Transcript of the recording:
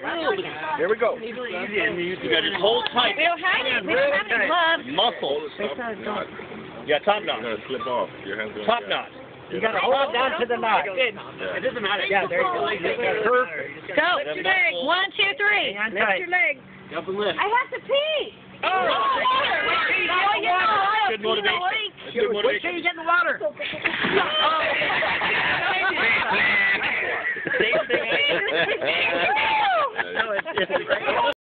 Here we go. You got to hold tight. We don't have any, we don't have any gloves. Muscle. Yeah, top knot. you're gonna slip off. Your hands going Top knot. You gotta hold it down to the knot. Yeah. It doesn't matter. Yeah, there you go. Perfect. Go. One, two, three. Hang on tight. Up and lift. I have to pee. Oh, oh, Good motivation. That's good Wait till motivation. you get in the water. Oh. Yeah. No, it's, it's